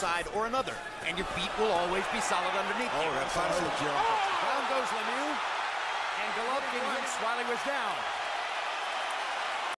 side or another, and your feet will always be solid underneath Oh, you. that's awesome, Down goes Lemieux, and Golovkin hits while he was down.